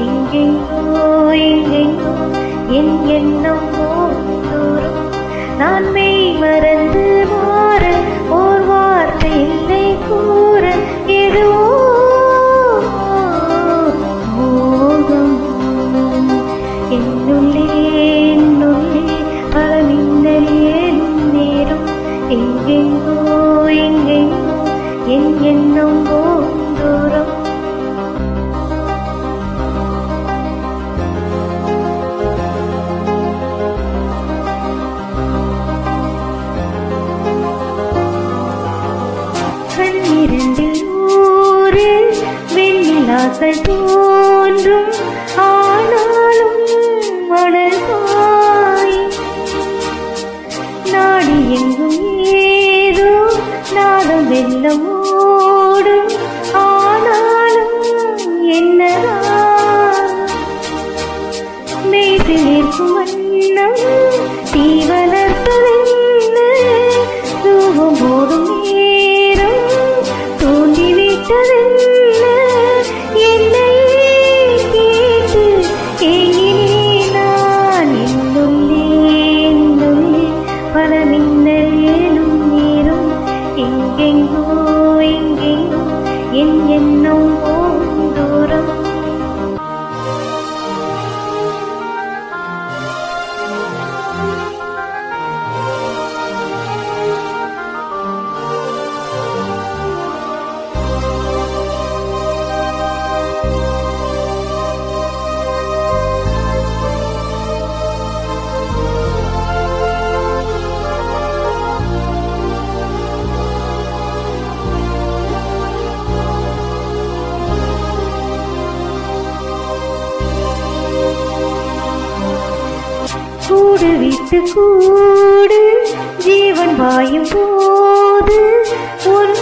எங்கெங்கோ எங்கெங்கோ என் எண்ணம் போகும் நான் மெய் மறந்து மாற ஓர் வார்த்தை இல்லை கூற எதுவோ மோகம். என்னுள்ளே என்னுள்ளே பல மின்னல் ஏறும் நேரம். எங்கெங்கோ எங்கெங்கோ என் எண்ணம் போகும் ஆசை தோன்றும் ஆனாலும் மணல் பாய் நாடு எங்கும் ஏதோ நாடும் வெள்ளம் ஓடும் ஆனாலும் என்னதான். மேட்டில் இருக்கும் வண்ணம் தீவன கூடு விட்டு கூடு ஜீவன் வாயும் போது ஒன்றில்